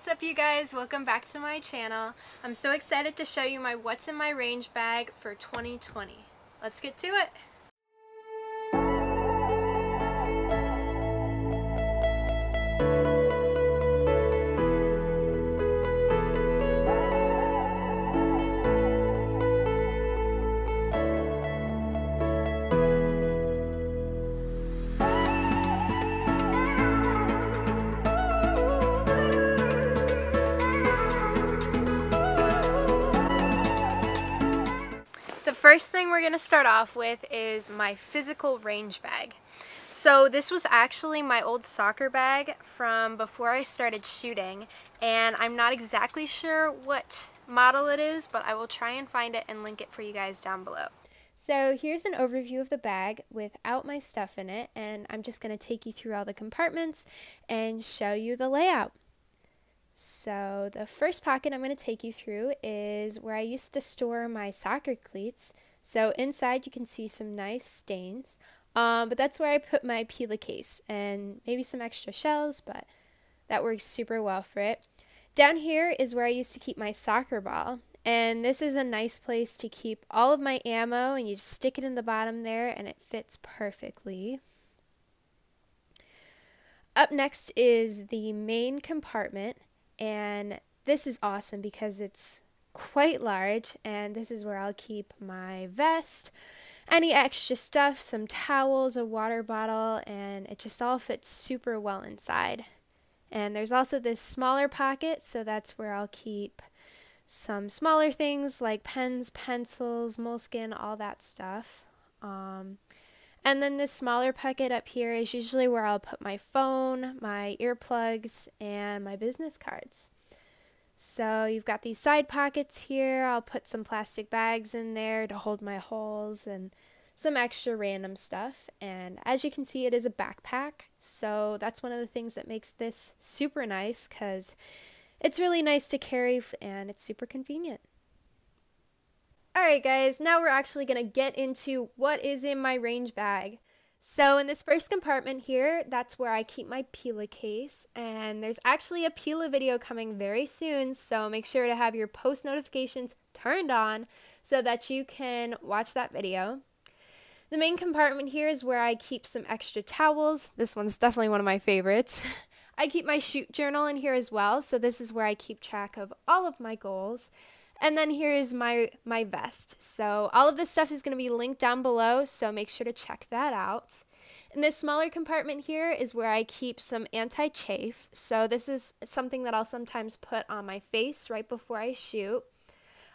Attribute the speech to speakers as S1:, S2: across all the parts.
S1: what's up you guys? Welcome back to my channel. I'm so excited to show you my what's in my range bag for 2020. Let's get to it. First thing we're going to start off with is my physical range bag. So this was actually my old soccer bag from before I started shooting and I'm not exactly sure what model it is but I will try and find it and link it for you guys down below. So here's an overview of the bag without my stuff in it and I'm just going to take you through all the compartments and show you the layout. So the first pocket I'm going to take you through is where I used to store my soccer cleats. So inside you can see some nice stains, um, but that's where I put my Pilla case and maybe some extra shells, but that works super well for it. Down here is where I used to keep my soccer ball, and this is a nice place to keep all of my ammo, and you just stick it in the bottom there, and it fits perfectly. Up next is the main compartment. And this is awesome because it's quite large and this is where I'll keep my vest, any extra stuff, some towels, a water bottle, and it just all fits super well inside. And there's also this smaller pocket, so that's where I'll keep some smaller things like pens, pencils, moleskin, all that stuff. Um, and then this smaller pocket up here is usually where I'll put my phone, my earplugs, and my business cards. So you've got these side pockets here. I'll put some plastic bags in there to hold my hulls and some extra random stuff. And as you can see, it is a backpack. So that's one of the things that makes this super nice because it's really nice to carry and it's super convenient. Alright guys, now we're actually going to get into what is in my range bag. So in this first compartment here, that's where I keep my Pilla case. And there's actually a Pilla video coming very soon, so make sure to have your post notifications turned on so that you can watch that video. The main compartment here is where I keep some extra towels. This one's definitely one of my favorites. I keep my shoot journal in here as well, so this is where I keep track of all of my goals. And then here is my, my vest. So all of this stuff is going to be linked down below, so make sure to check that out. In this smaller compartment here is where I keep some anti-chafe. So this is something that I'll sometimes put on my face right before I shoot.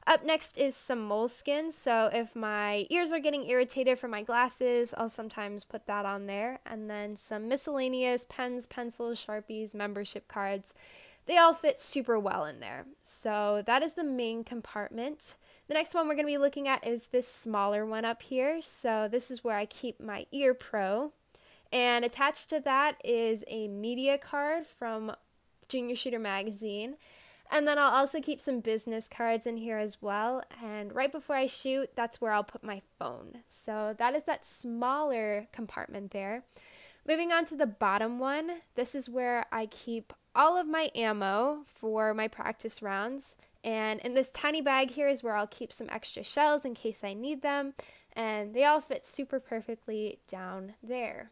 S1: Up next is some moleskin. So if my ears are getting irritated from my glasses, I'll sometimes put that on there. And then some miscellaneous pens, pencils, sharpies, membership cards they all fit super well in there. So that is the main compartment. The next one we're going to be looking at is this smaller one up here. So this is where I keep my Ear Pro. And attached to that is a media card from Junior Shooter Magazine. And then I'll also keep some business cards in here as well. And right before I shoot, that's where I'll put my phone. So that is that smaller compartment there. Moving on to the bottom one, this is where I keep all of my ammo for my practice rounds. And in this tiny bag here is where I'll keep some extra shells in case I need them. And they all fit super perfectly down there.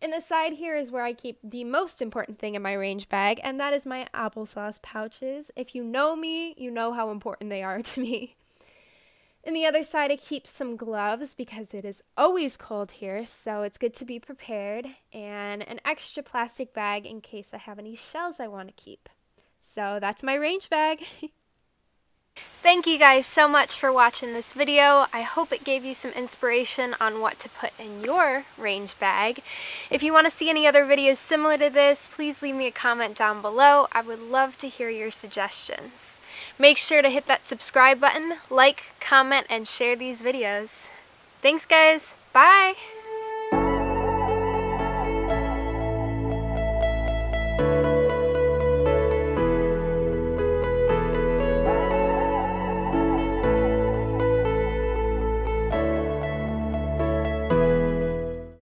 S1: In the side here is where I keep the most important thing in my range bag, and that is my applesauce pouches. If you know me, you know how important they are to me. In the other side, I keep some gloves because it is always cold here, so it's good to be prepared, and an extra plastic bag in case I have any shells I want to keep. So that's my range bag. Thank you guys so much for watching this video. I hope it gave you some inspiration on what to put in your range bag. If you want to see any other videos similar to this, please leave me a comment down below. I would love to hear your suggestions. Make sure to hit that subscribe button, like, comment, and share these videos. Thanks guys. Bye!